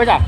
为啥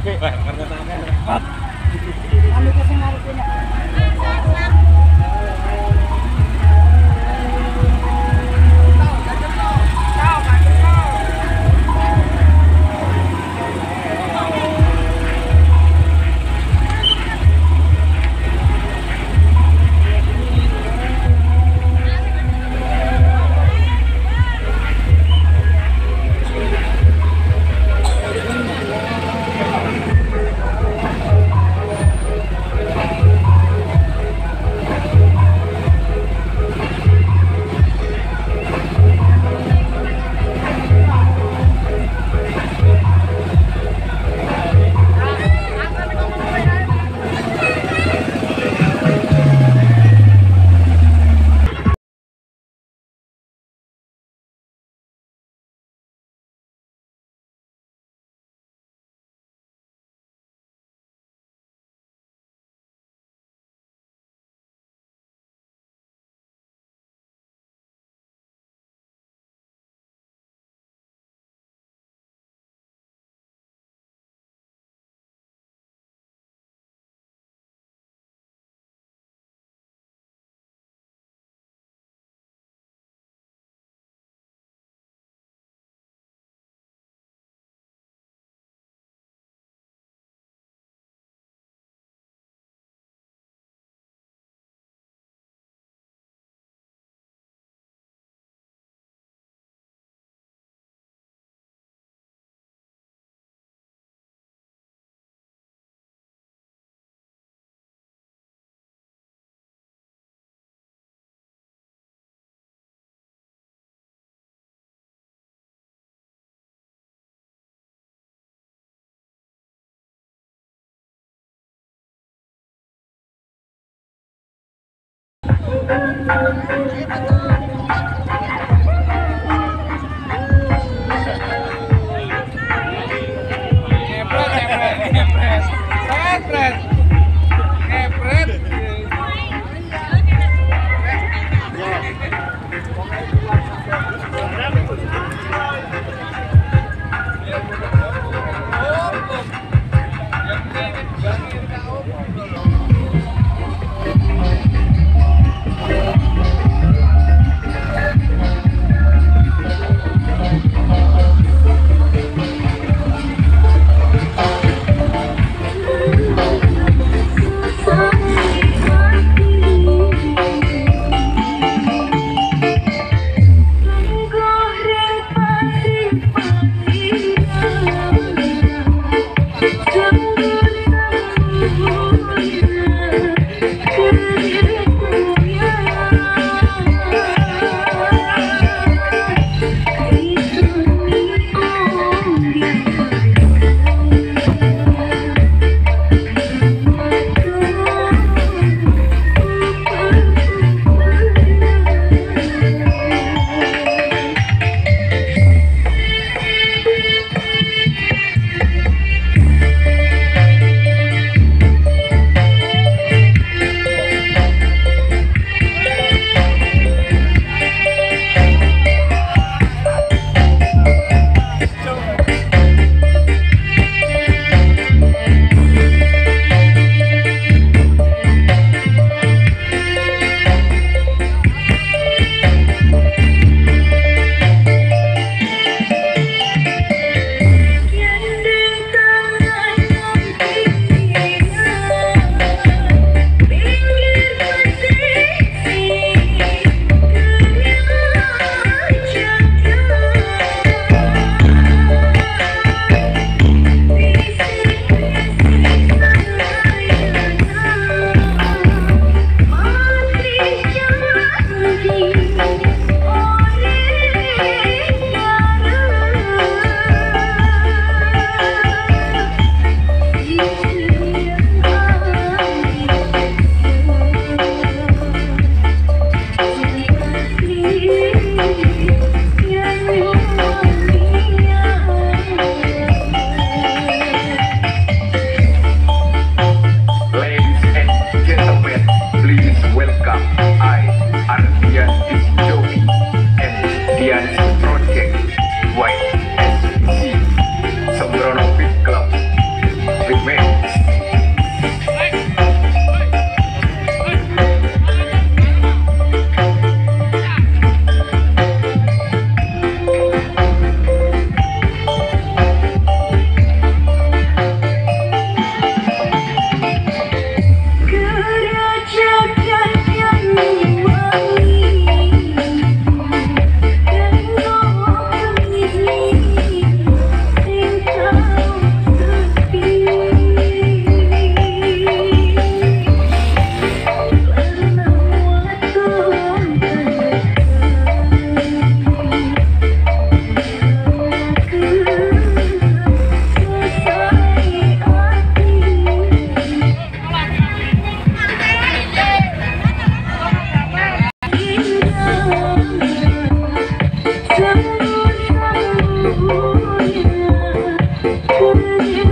Thank you.